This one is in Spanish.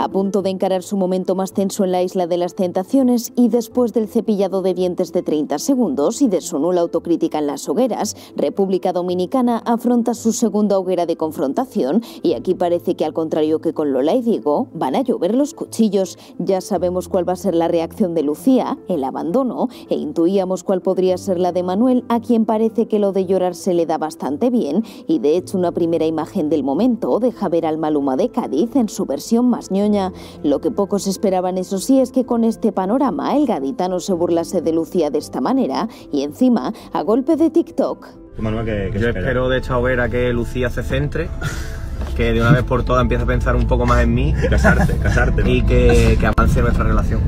A punto de encarar su momento más tenso en la isla de las tentaciones y después del cepillado de dientes de 30 segundos y de su nula autocrítica en las hogueras, República Dominicana afronta su segunda hoguera de confrontación y aquí parece que al contrario que con Lola y Diego, van a llover los cuchillos. Ya sabemos cuál va a ser la reacción de Lucía, el abandono, e intuíamos cuál podría ser la de Manuel, a quien parece que lo de llorar se le da bastante bien y de hecho una primera imagen del momento deja ver al Maluma de Cádiz en su versión más ñoña. Lo que pocos esperaban eso sí es que con este panorama el gaditano se burlase de Lucía de esta manera y encima a golpe de TikTok. Yo espero de esta hoguera que Lucía se centre que de una vez por todas empiece a pensar un poco más en mí. casarte, casarte. Y que, que avance nuestra relación.